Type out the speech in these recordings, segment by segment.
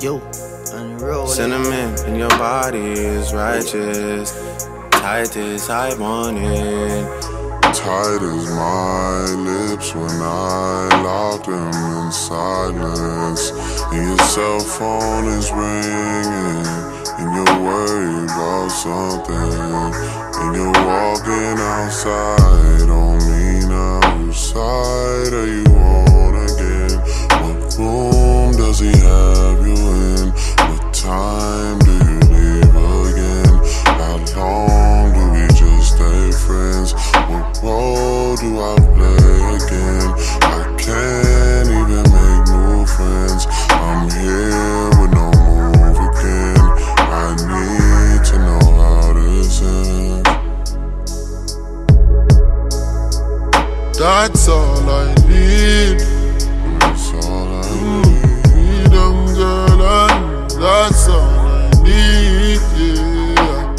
Yo, Unruly. Cinnamon in your body is righteous. Tight as I want it. Tight as my lips when I lock them in silence. And your cell phone is ringing. And you're worried about something. And you're walking outside on me now. Do I play again? I can't even make new friends. I'm here with no move again. I need to know how this ends. That's all I need. That's all I need. Freedom, girl, and that's all I need. Yeah.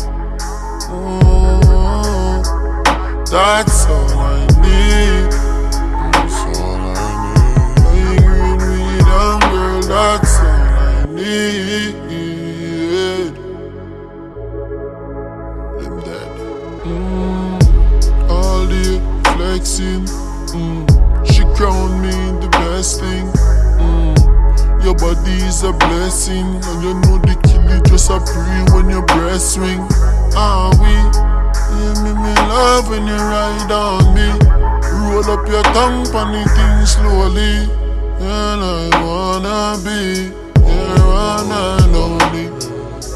Oh, that's all flexing. Mm, she crowned me the best thing. Mm, your body is a blessing, and you know the kill it just a pre when your breast swing. Ah we, you make me love when you ride on me. Roll up your tongue, funny thing slowly, and I wanna be your one and only.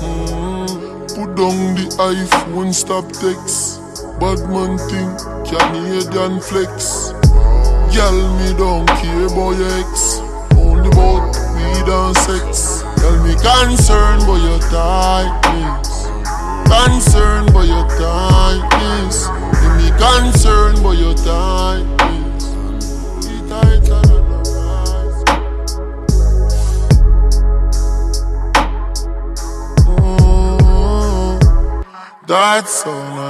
Mm, put down the iPhone, stop text. Bad man thing, Canadian flex. Girl, me don't care about your ex. Only about weed and sex. Girl, me concerned about your tightness. Concerned about your tightness. Me concerned about your tightness. Be vice. Oh, that's all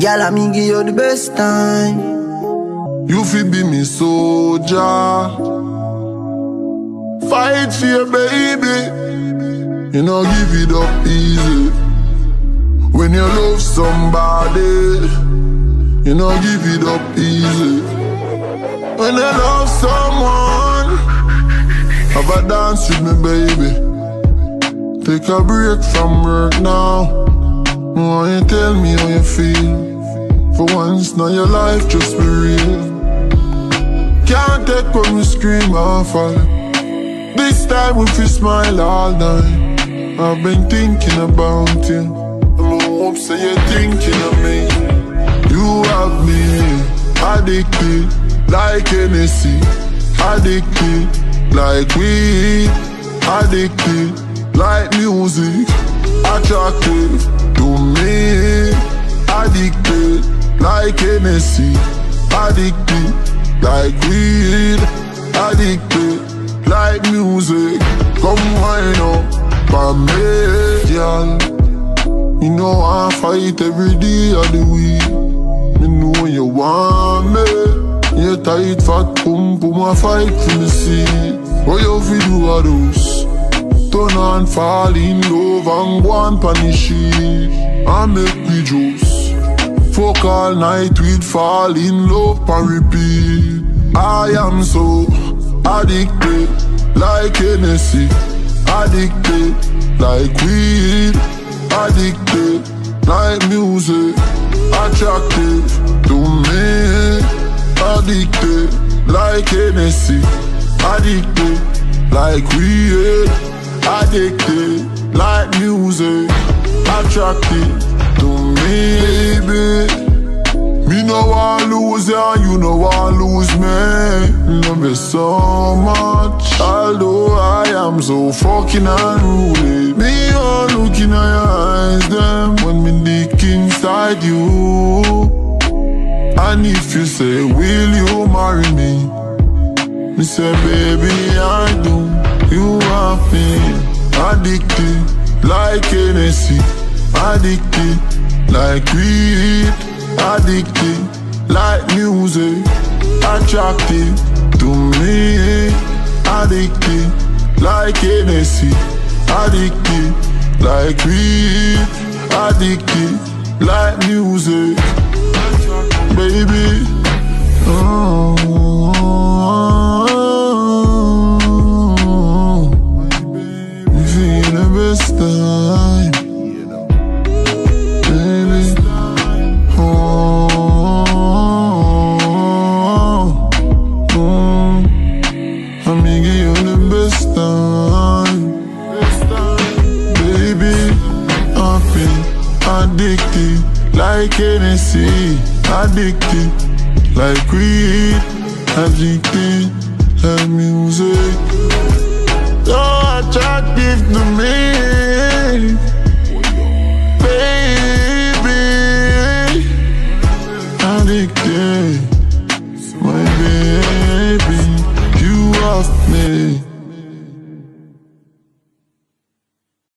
Girl, I me give you the best time. You fi be me soldier. Fight for your baby. You know, give it up easy. When you love somebody, you know, give it up easy. When you love someone, have a dance with me, baby. Take a break from work now. No, you tell me how you feel. For once, now your life just be real. Can't take when we scream or fall. This time we feel smile all night. I've been thinking about you. I hope say you're thinking of me. You have me addicted like Hennessy. Addicted like weed. Addicted like music. Attracted to me. Addicted like Hennessy. Addicted like weed. Addicted like music. Come wind up for me, girl. You know I fight every day of the week. Me know you want me. You tight fat pump, pum a fight for me see. What you fi do a those? Turn on, fall in love and go and punish it. I make me juice. Fuck all night, we'd fall in love and repeat. I am so addicted, like Hennessy. Addicted, like weed. Addicted, like music. Attracted to me. Addicted, like Hennessy. Addicted, like weed. Attracted to me, baby. Me no want lose ya, you no want lose me. Love you so much, although I am so fucking unruly. Me all looking at your eyes, them when me dick inside you. And if you say, will you marry me? Me say, baby, I do. You have me addicted, like Hennessy. Addicted, like weed. Addicted, like music. Attracted to me. Addicted, like Hennessy. Addicted, like weed. Addicted, like music. Baby. Oh, like Hennessy. Addicted, like weed. Addicted, like music. So attractive to me,